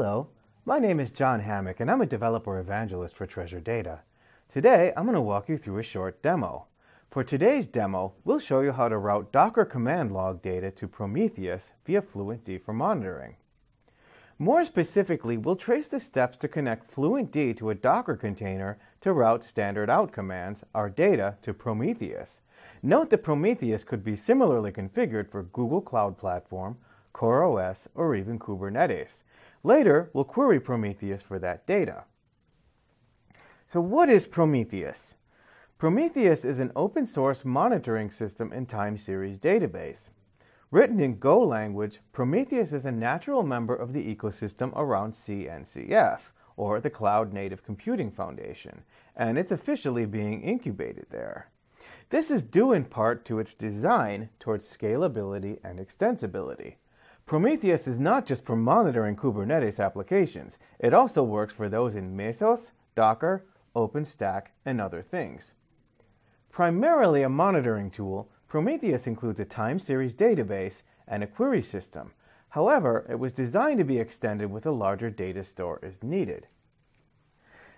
Hello, my name is John Hammink and I'm a developer evangelist for Treasure Data. Today I'm going to walk you through a short demo. For today's demo, we'll show you how to route Docker command log data to Prometheus via FluentD for monitoring. More specifically, we'll trace the steps to connect FluentD to a Docker container to route standard out commands, our data, to Prometheus. Note that Prometheus could be similarly configured for Google Cloud Platform, CoreOS, or even Kubernetes. Later, we'll query Prometheus for that data. So what is Prometheus? Prometheus is an open source monitoring system and time series database. Written in Go language, Prometheus is a natural member of the ecosystem around CNCF, or the Cloud Native Computing Foundation, and it's officially being incubated there. This is due in part to its design towards scalability and extensibility. Prometheus is not just for monitoring Kubernetes applications, it also works for those in Mesos, Docker, OpenStack, and other things. Primarily a monitoring tool, Prometheus includes a time series database and a query system. However, it was designed to be extended with a larger data store as needed.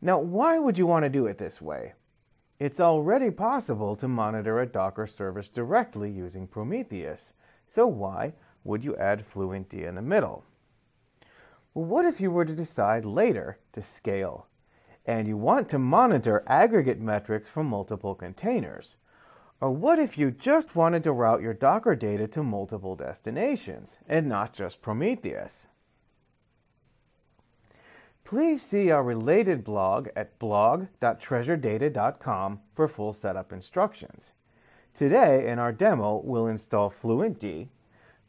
Now, why would you want to do it this way? It's already possible to monitor a Docker service directly using Prometheus, so why would you add FluentD in the middle? Well, what if you were to decide later to scale and you want to monitor aggregate metrics from multiple containers? Or what if you just wanted to route your Docker data to multiple destinations and not just Prometheus? Please see our related blog at blog.treasuredata.com for full setup instructions. Today, in our demo, we'll install FluentD,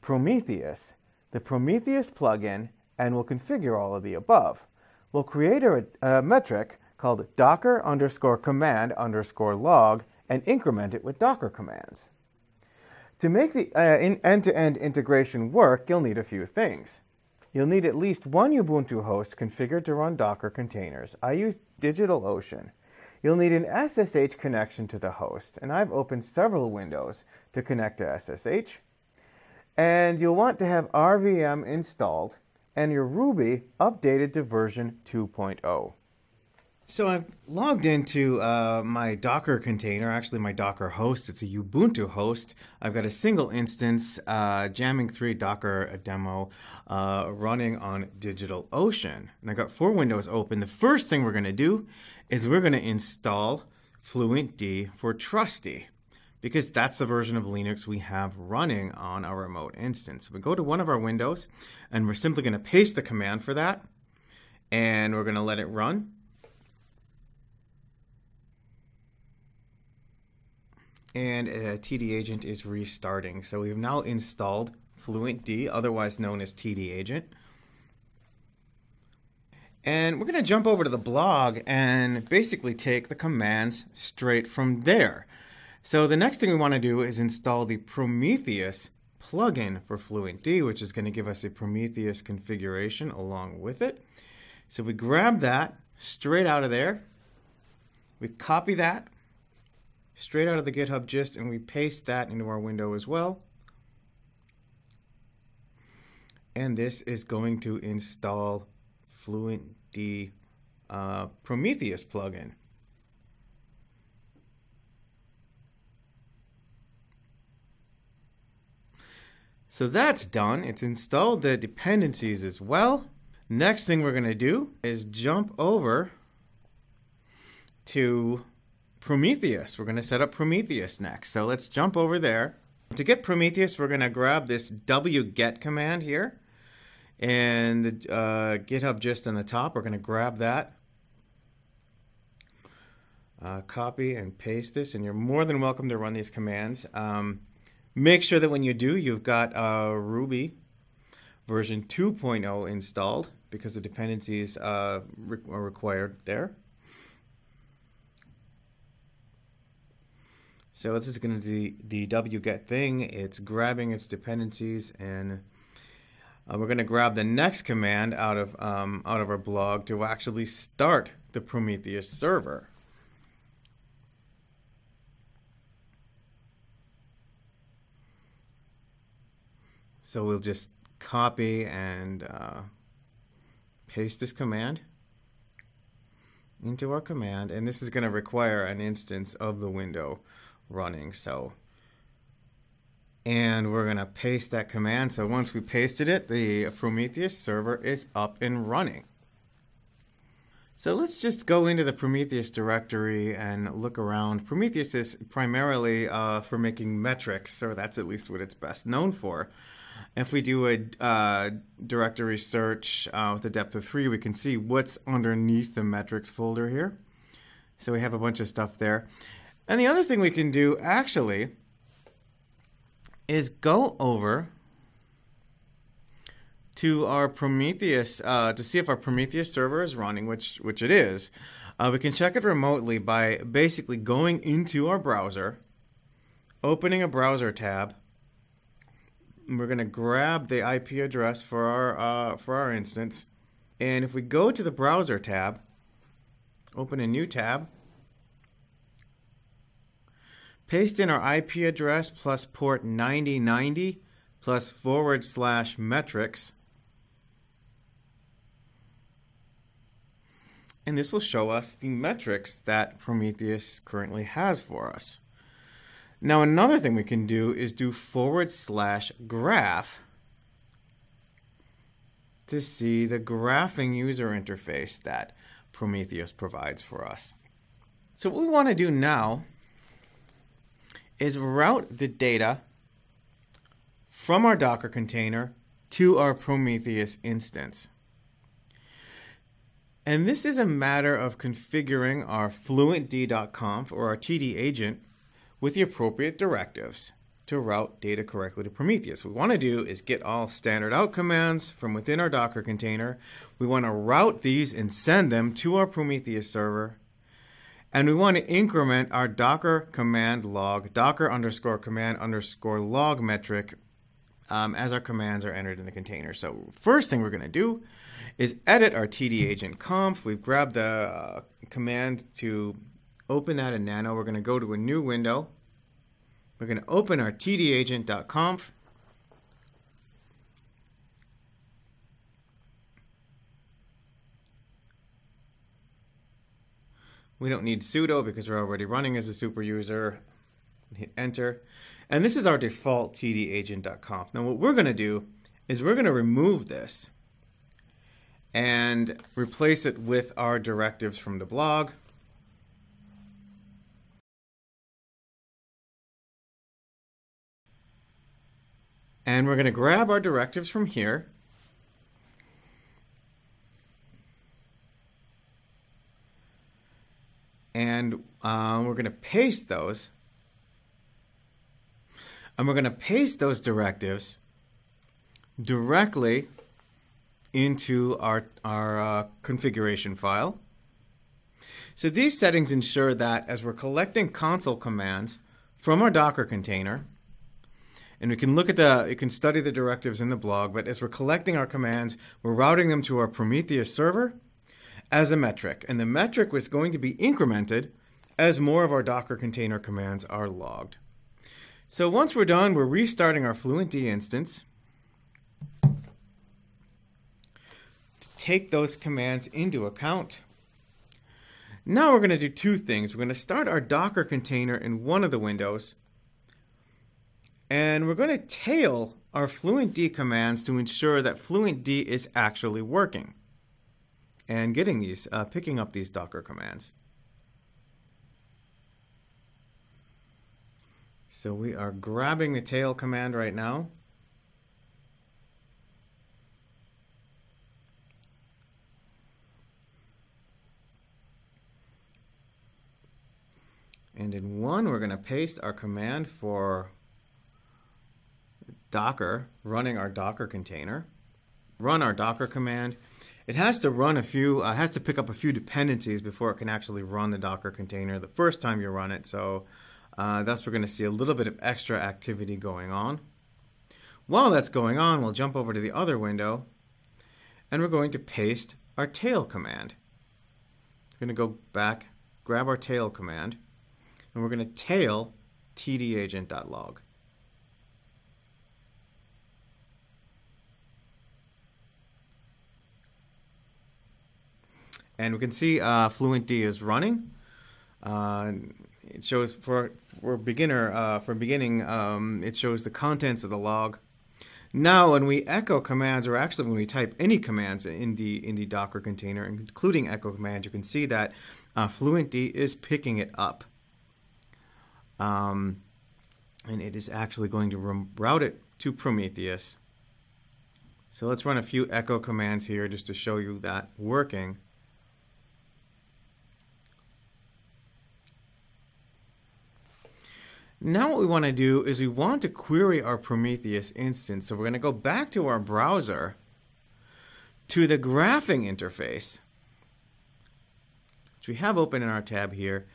Prometheus, the Prometheus plugin, and we'll configure all of the above. We'll create a, a metric called docker underscore command underscore log and increment it with Docker commands. To make the uh, end-to-end integration work, you'll need a few things. You'll need at least one Ubuntu host configured to run Docker containers. I use DigitalOcean. You'll need an SSH connection to the host, and I've opened several windows to connect to SSH. And you'll want to have RVM installed and your Ruby updated to version 2.0. So I've logged into uh, my Docker container, actually my Docker host. It's a Ubuntu host. I've got a single instance uh, Jamming 3 Docker demo uh, running on DigitalOcean. And I've got four windows open. The first thing we're going to do is we're going to install FluentD for Trusty because that's the version of Linux we have running on our remote instance. We go to one of our windows and we're simply going to paste the command for that and we're going to let it run. and uh, TD Agent is restarting. So we've now installed FluentD, otherwise known as TD Agent. And we're going to jump over to the blog and basically take the commands straight from there. So the next thing we want to do is install the Prometheus plugin for FluentD, which is going to give us a Prometheus configuration along with it. So we grab that straight out of there. We copy that straight out of the GitHub gist and we paste that into our window as well. And this is going to install FluentD uh, Prometheus plugin. So that's done. It's installed the dependencies as well. Next thing we're going to do is jump over to Prometheus. We're going to set up Prometheus next. So let's jump over there. To get Prometheus, we're going to grab this wget command here. And uh, GitHub gist on the top, we're going to grab that. Uh, copy and paste this, and you're more than welcome to run these commands. Um, make sure that when you do, you've got uh, Ruby version 2.0 installed because the dependencies uh, re are required there. So this is going to be the wget thing. It's grabbing its dependencies and uh, we're going to grab the next command out of um, out of our blog to actually start the Prometheus server. So we'll just copy and uh, paste this command into our command, and this is going to require an instance of the window running. So, and we're going to paste that command. So once we pasted it, the Prometheus server is up and running. So let's just go into the Prometheus directory and look around. Prometheus is primarily uh, for making metrics, or that's at least what it's best known for. If we do a uh, directory search uh, with a depth of three, we can see what's underneath the metrics folder here. So we have a bunch of stuff there. And the other thing we can do actually is go over to our Prometheus uh, to see if our Prometheus server is running, which which it is. Uh, we can check it remotely by basically going into our browser, opening a browser tab. We're going to grab the IP address for our uh, for our instance, and if we go to the browser tab, open a new tab, paste in our IP address plus port 9090 plus forward slash metrics and this will show us the metrics that Prometheus currently has for us. Now, another thing we can do is do forward slash graph to see the graphing user interface that Prometheus provides for us. So, what we want to do now is route the data from our Docker container to our Prometheus instance. And this is a matter of configuring our fluentd.conf or our TD agent with the appropriate directives to route data correctly to Prometheus. What we want to do is get all standard out commands from within our Docker container. We want to route these and send them to our Prometheus server. And we want to increment our Docker command log, Docker underscore command underscore log metric um, as our commands are entered in the container. So first thing we're going to do is edit our td agent conf. We've grabbed the uh, command to open that in Nano. We're going to go to a new window. We're going to open our tdagent.conf. We don't need sudo because we're already running as a super user. Hit enter. And this is our default tdagent.conf. Now what we're going to do is we're going to remove this and replace it with our directives from the blog. And we're going to grab our directives from here. And uh, we're going to paste those. And we're going to paste those directives directly into our, our uh, configuration file. So these settings ensure that as we're collecting console commands from our Docker container, and we can look at the, you can study the directives in the blog, but as we're collecting our commands, we're routing them to our Prometheus server as a metric. And the metric was going to be incremented as more of our Docker container commands are logged. So once we're done, we're restarting our FluentD instance. To take those commands into account. Now we're going to do two things. We're going to start our Docker container in one of the windows, and we're going to tail our FluentD commands to ensure that FluentD is actually working and getting these, uh, picking up these Docker commands. So we are grabbing the tail command right now. And in one, we're going to paste our command for Docker, running our Docker container. Run our Docker command. It has to run a few, uh, has to pick up a few dependencies before it can actually run the Docker container the first time you run it. So uh, thus we're going to see a little bit of extra activity going on. While that's going on, we'll jump over to the other window and we're going to paste our tail command. We're going to go back, grab our tail command, and we're going to tail tdagent.log. And we can see uh, FluentD is running. Uh, it shows for for beginner uh, for beginning. Um, it shows the contents of the log. Now, when we echo commands, or actually when we type any commands in the in the Docker container, including echo commands, you can see that uh, FluentD is picking it up. Um, and it is actually going to route it to Prometheus. So let's run a few echo commands here just to show you that working. Now what we want to do is we want to query our Prometheus instance. So we're going to go back to our browser to the graphing interface, which we have open in our tab here.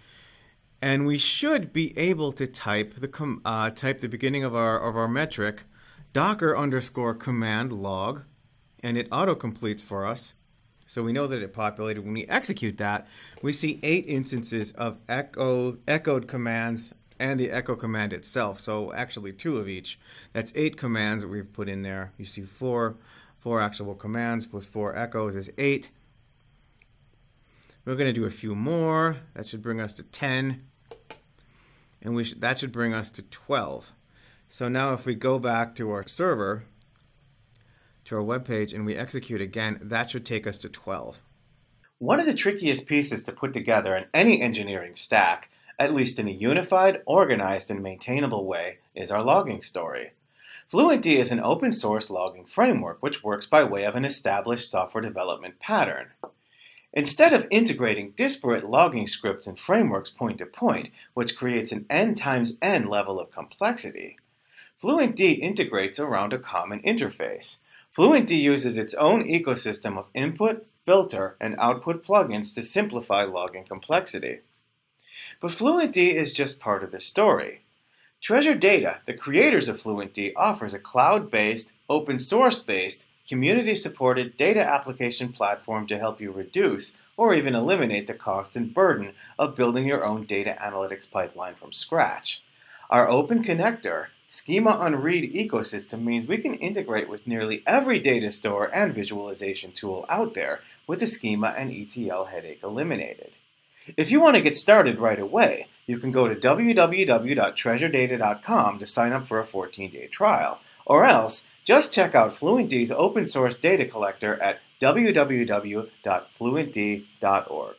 And we should be able to type the uh, type the beginning of our of our metric, docker underscore command log, and it auto completes for us. So we know that it populated. When we execute that, we see eight instances of echo echoed commands and the echo command itself. So actually two of each. That's eight commands that we've put in there. You see four, four actual commands plus four echoes is eight. We're going to do a few more. That should bring us to 10. And we that should bring us to 12. So now if we go back to our server, to our web page, and we execute again, that should take us to 12. One of the trickiest pieces to put together in any engineering stack at least in a unified, organized, and maintainable way, is our logging story. FluentD is an open source logging framework which works by way of an established software development pattern. Instead of integrating disparate logging scripts and frameworks point to point, which creates an n times n level of complexity, FluentD integrates around a common interface. FluentD uses its own ecosystem of input, filter, and output plugins to simplify logging complexity. But FluentD is just part of the story. Treasure Data, the creators of FluentD, offers a cloud-based, open source-based, community-supported data application platform to help you reduce or even eliminate the cost and burden of building your own data analytics pipeline from scratch. Our open connector, Schema on Read ecosystem means we can integrate with nearly every data store and visualization tool out there with the schema and ETL headache eliminated. If you want to get started right away, you can go to www.treasuredata.com to sign up for a 14-day trial, or else just check out FluentD's open source data collector at www.fluentd.org.